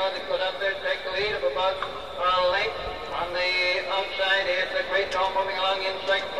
on to put up there, take the lead of about a length on the outside. Here's a great dog moving along inside.